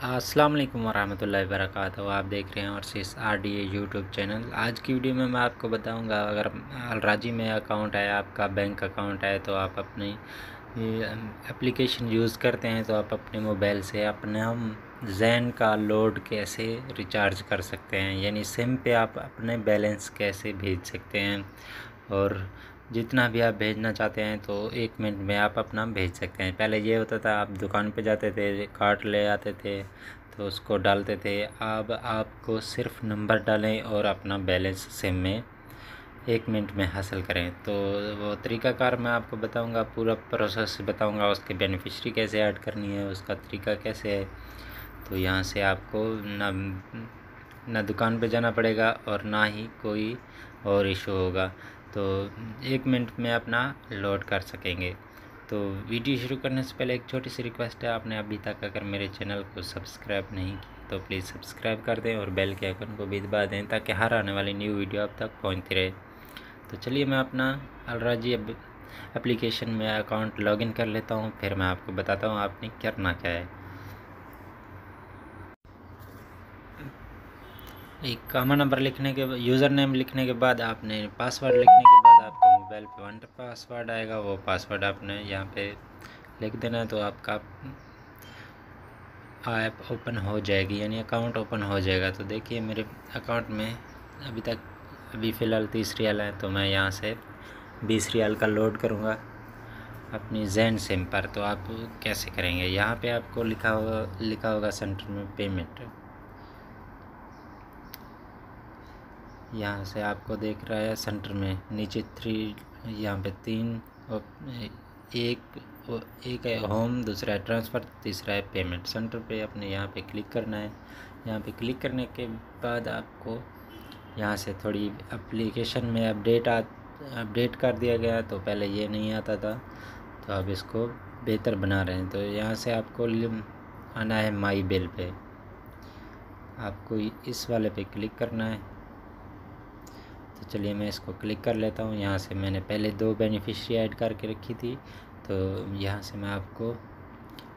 अस्सलाम वालेकुम वरहमतुल्लाहि वबरकातुहू। आप देख रहे हैं और सिस R D A YouTube channel. आज की वीडियो में मैं आपको बताऊँगा, अगर अलराजी में अकाउंट है आपका बैंक अकाउंट है तो आप अपनी एप्लीकेशन यूज़ करते हैं तो आप अपने मोबाइल से अपने हम जैन का लोड कैसे रिचार्ज कर सकते हैं? यानी सिम पे आप अपने बैलेंस कैसे भेज सकते हैं? और जितना भी आप भेजना चाहते हैं तो एक मिनट में आप अपना भेज सकते हैं। पहले ये होता था, आप दुकान पे जाते थे कार्ड ले आते थे तो उसको डालते थे। अब आपको सिर्फ़ नंबर डालें और अपना बैलेंस सिम में एक मिनट में हासिल करें। तो वो तरीकाकार मैं आपको बताऊँगा, पूरा प्रोसेस बताऊँगा, उसके बेनिफिशरी कैसे ऐड करनी है, उसका तरीका कैसे है। तो यहाँ से आपको ना ना दुकान पे जाना पड़ेगा और ना ही कोई और इशू होगा। तो एक मिनट में अपना लोड कर सकेंगे। तो वीडियो शुरू करने से पहले एक छोटी सी रिक्वेस्ट है, आपने अभी तक अगर मेरे चैनल को सब्सक्राइब नहीं किया तो प्लीज़ सब्सक्राइब कर दें और बेल के आइकन को भी दबा दें ताकि हर आने वाली न्यू वीडियो अब तक पहुँचती रहे। तो चलिए मैं अपना अलराजी एप्लीकेशन में अकाउंट लॉगिन कर लेता हूँ, फिर मैं आपको बताता हूँ आपने करना क्या है। एक कॉमन नंबर लिखने के यूज़र नेम लिखने के बाद आपने पासवर्ड लिखने के बाद आपका मोबाइल पे वन पासवर्ड आएगा, वो पासवर्ड आपने यहाँ पे लिख देना है तो आपका ऐप ओपन हो जाएगी, यानी अकाउंट ओपन हो जाएगा। तो देखिए मेरे अकाउंट में अभी तक, अभी फ़िलहाल तीस रियाल है तो मैं यहाँ से बीस रियाल का लोड करूँगा अपनी जैन सिम पर। तो आप कैसे करेंगे? यहाँ पे आपको लिखा होगा लिखा होगा सेंटर में पेमेंट यहाँ से आपको देख रहा है सेंटर में, नीचे थ्री यहाँ पे तीन, और एक एक है होम दूसरा है ट्रांसफ़र तीसरा है पेमेंट सेंटर पे अपने यहाँ पे क्लिक करना है। यहाँ पे क्लिक करने के बाद आपको यहाँ से थोड़ी एप्लीकेशन में अपडेट आ अपडेट कर दिया गया तो पहले ये नहीं आता था। तो अब इसको बेहतर बना रहे हैं। तो यहाँ से आपको आना है माई बिल पे। आपको इस वाले पे क्लिक करना है। तो चलिए मैं इसको क्लिक कर लेता हूँ। यहाँ से मैंने पहले दो बेनिफिशरी ऐड करके रखी थी। तो यहाँ से मैं आपको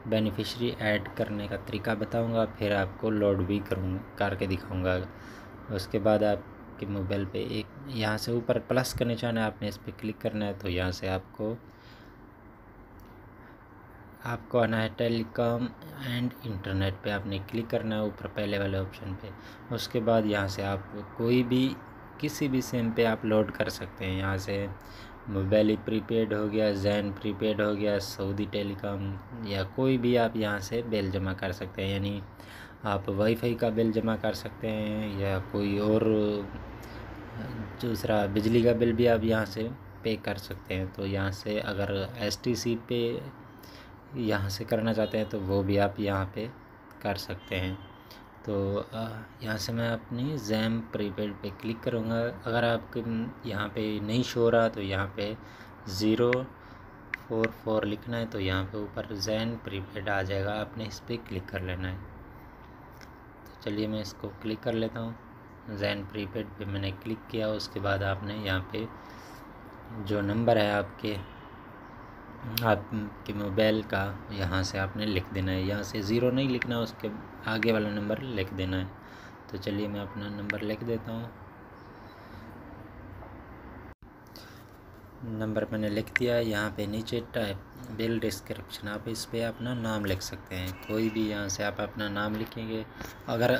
बेनिफिशरी ऐड करने का तरीका बताऊँगा, फिर आपको लोड भी करूँगा करके दिखाऊँगा। उसके बाद आपके मोबाइल पे एक, यहाँ से ऊपर प्लस का निशान है, आपने इस पर क्लिक करना है तो यहाँ से आपको आपको आना है टेलीकॉम एंड इंटरनेट पे आपने क्लिक करना है, ऊपर पहले वाले ऑप्शन पे। उसके बाद यहाँ से आप कोई भी किसी भी सिम पे आप लोड कर सकते हैं। यहाँ से मोबाइल प्रीपेड हो गया जैन प्रीपेड हो गया सऊदी टेलीकॉम या कोई भी आप यहाँ से बिल जमा कर सकते हैं। यानी आप वाईफाई का बिल जमा कर सकते हैं या कोई और दूसरा बिजली का बिल भी आप यहाँ से पे कर सकते हैं। तो यहाँ से अगर एस टी सी पे यहाँ से करना चाहते हैं तो वो भी आप यहाँ पे कर सकते हैं। तो यहाँ से मैं अपनी जैम प्रीपेड पे क्लिक करूँगा। अगर आपके यहाँ पे नहीं शो रहा तो यहाँ पे ज़ीरो फोर फोर लिखना है तो यहाँ पे ऊपर जैन प्रीपेड आ जाएगा। आपने इस पर क्लिक कर लेना है। तो चलिए मैं इसको क्लिक कर लेता हूँ। जैन प्रीपेड पे मैंने क्लिक किया, उसके बाद आपने यहाँ पे जो नंबर है आपके आपके मोबाइल का, यहाँ से आपने लिख देना है। यहाँ से ज़ीरो नहीं लिखना, उसके आगे वाला नंबर लिख देना है। तो चलिए मैं अपना नंबर लिख देता हूँ। नंबर मैंने लिख दिया यहाँ पे नीचे टाइप बिल डिस्क्रिप्शन आप इस पर अपना नाम लिख सकते हैं। कोई भी यहाँ से आप अपना नाम लिखेंगे। अगर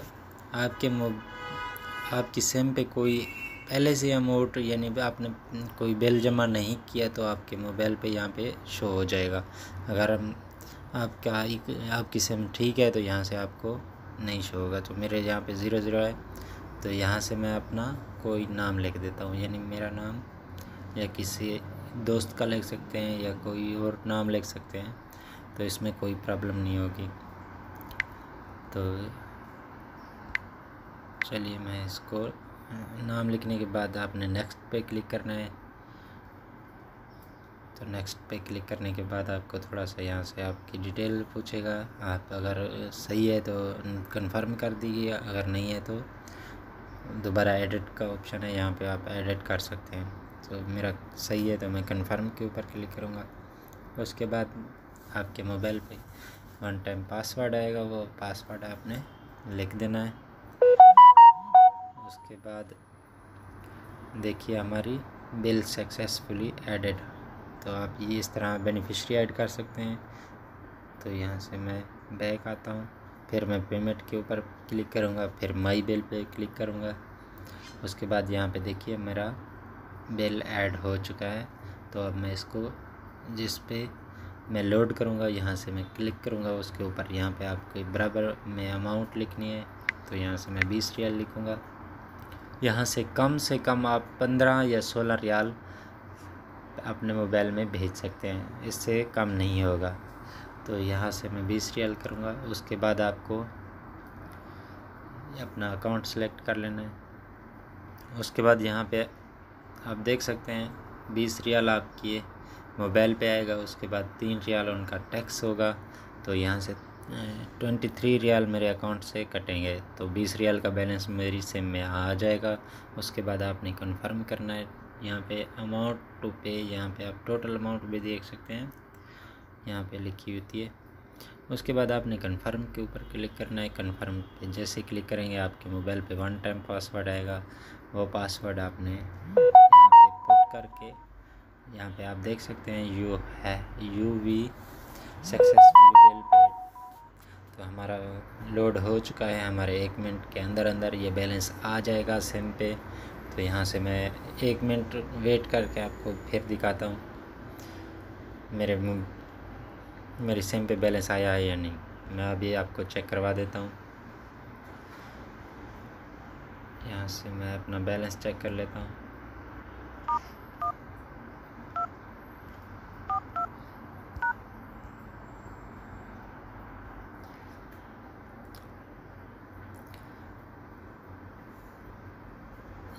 आपके आपकी सिम पे कोई पहले से अमाउंट यानी आपने कोई बिल जमा नहीं किया तो आपके मोबाइल पे यहाँ पे शो हो जाएगा। अगर आपका आपकी सिम ठीक है तो यहाँ से आपको नहीं शो होगा। तो मेरे यहाँ पे ज़ीरो ज़ीरो है तो यहाँ से मैं अपना कोई नाम लिख देता हूँ। यानी मेरा नाम या किसी दोस्त का लिख सकते हैं या कोई और नाम लिख सकते हैं तो इसमें कोई प्रॉब्लम नहीं होगी। तो चलिए मैं इसको, नाम लिखने के बाद आपने नेक्स्ट पे क्लिक करना है। तो नेक्स्ट पे क्लिक करने के बाद आपको थोड़ा सा यहाँ से आपकी डिटेल पूछेगा। आप अगर सही है तो कंफर्म कर दीजिए, अगर नहीं है तो दोबारा एडिट का ऑप्शन है, यहाँ पे आप एडिट कर सकते हैं। तो मेरा सही है तो मैं कंफर्म के ऊपर क्लिक करूँगा। उसके बाद आपके मोबाइल पे वन टाइम पासवर्ड आएगा, वो पासवर्ड आपने लिख देना है। उसके बाद देखिए हमारी बिल सक्सेसफुली एडेड तो आप ये इस तरह बेनिफिशरी ऐड कर सकते हैं। तो यहाँ से मैं बैक आता हूँ। फिर मैं पेमेंट के ऊपर क्लिक करूँगा, फिर माई बिल पे क्लिक करूँगा। उसके बाद यहाँ पे देखिए मेरा बिल ऐड हो चुका है। तो अब मैं इसको जिस पे मैं लोड करूँगा, यहाँ से मैं क्लिक करूँगा। उसके ऊपर यहाँ पे आपके बराबर में अमाउंट लिखनी है। तो यहाँ से मैं बीस रियाल लिखूँगा। यहाँ से कम से कम आप पंद्रह या सोलह रियाल अपने मोबाइल में भेज सकते हैं। इससे कम नहीं होगा। तो यहाँ से मैं बीस रियाल करूँगा। उसके बाद आपको अपना अकाउंट सेलेक्ट कर लेना है। उसके बाद यहाँ पे आप देख सकते हैं, बीस रियाल आपकी मोबाइल पे आएगा। उसके बाद तीन रियाल उनका टैक्स होगा। तो यहाँ से ट्वेंटी थ्री रियाल मेरे अकाउंट से कटेंगे। तो बीस रियाल का बैलेंस मेरी सिम में आ जाएगा। उसके बाद आपने कन्फर्म करना है। यहाँ पे अमाउंट टू पे यहाँ पे आप टोटल अमाउंट भी देख सकते हैं। यहाँ पे लिखी होती है। उसके बाद आपने कन्फर्म के ऊपर क्लिक करना है। कन्फर्म पे जैसे क्लिक करेंगे, आपके मोबाइल पे वन टाइम पासवर्ड आएगा। वो पासवर्ड आपने पे पुट करके यहाँ पे आप देख सकते हैं यू है you've successful bill paid तो हमारा लोड हो चुका है। हमारे एक मिनट के अंदर अंदर ये बैलेंस आ जाएगा सिम पे। तो यहाँ से मैं एक मिनट वेट करके आपको फिर दिखाता हूँ, मेरे मेरे सिम पे बैलेंस आया है या नहीं। मैं अभी आपको चेक करवा देता हूँ। यहाँ से मैं अपना बैलेंस चेक कर लेता हूँ।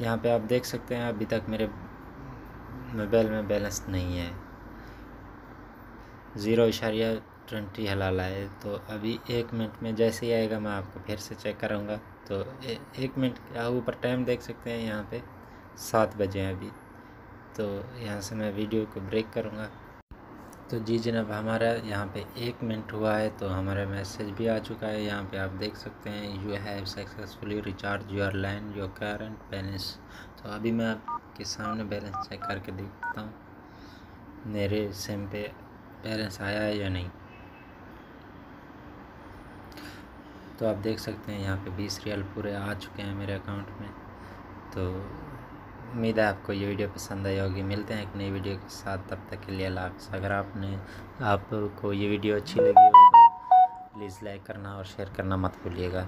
यहाँ पे आप देख सकते हैं अभी तक मेरे मोबाइल में बैलेंस नहीं है। ज़ीरो इशारिया ट्वेंटी हलाल है तो अभी एक मिनट में जैसे ही आएगा मैं आपको फिर से चेक करूँगा तो ए, एक मिनट ऊपर टाइम देख सकते हैं यहाँ पे सात बजे हैं अभी। तो यहाँ से मैं वीडियो को ब्रेक करूँगा। तो जी जनाब, हमारा यहाँ पे एक मिनट हुआ है तो हमारा मैसेज भी आ चुका है। यहाँ पे आप देख सकते हैं you have successfully recharge your line your current balance तो अभी मैं आपके सामने बैलेंस चेक करके देखता हूँ, मेरे सिम पे बैलेंस आया है या नहीं। तो आप देख सकते हैं, यहाँ पे बीस रियल पूरे आ चुके हैं मेरे अकाउंट में। तो उम्मीद है आपको ये वीडियो पसंद आई होगी। मिलते हैं एक नई वीडियो के साथ। तब तक के लिए लाख अगर आपने आपको ये वीडियो अच्छी लगी हो तो प्लीज़ लाइक करना और शेयर करना मत भूलिएगा।